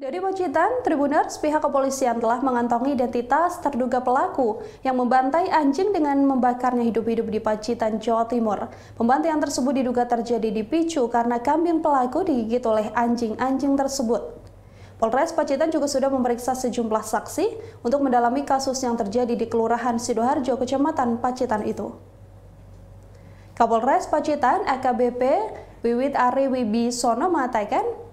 Dari Pacitan, Tribuners, pihak kepolisian telah mengantongi identitas terduga pelaku yang membantai anjing dengan membakarnya hidup-hidup di Pacitan, Jawa Timur. Pembantaian tersebut diduga terjadi dipicu karena kambing pelaku digigit oleh anjing-anjing tersebut. Polres Pacitan juga sudah memeriksa sejumlah saksi untuk mendalami kasus yang terjadi di Kelurahan Sidoarjo, Kecamatan Pacitan itu. Kapolres Pacitan AKBP Wiwit Ari Wibisono mengatakan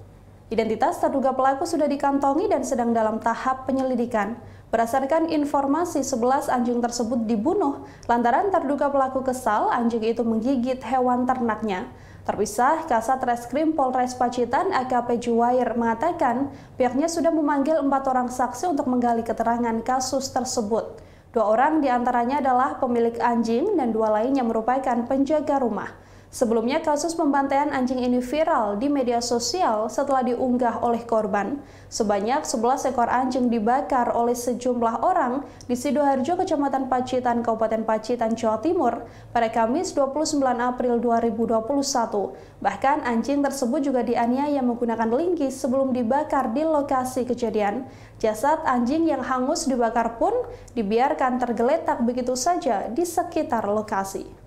Identitas terduga pelaku sudah dikantongi dan sedang dalam tahap penyelidikan. Berdasarkan informasi, 11 anjing tersebut dibunuh lantaran terduga pelaku kesal anjing itu menggigit hewan ternaknya. Terpisah, Kasat Reskrim Polres Pacitan AKP Juwair mengatakan pihaknya sudah memanggil empat orang saksi untuk menggali keterangan kasus tersebut. Dua orang di antaranya adalah pemilik anjing dan dua lainnya merupakan penjaga rumah. Sebelumnya kasus pembantaian anjing ini viral di media sosial setelah diunggah oleh korban. Sebanyak 11 ekor anjing dibakar oleh sejumlah orang di Sidoarjo, Kecamatan Pacitan, Kabupaten Pacitan, Jawa Timur pada Kamis 29 April 2021. Bahkan anjing tersebut juga dianiaya menggunakan linggis sebelum dibakar di lokasi kejadian. Jasad anjing yang hangus dibakar pun dibiarkan tergeletak begitu saja di sekitar lokasi.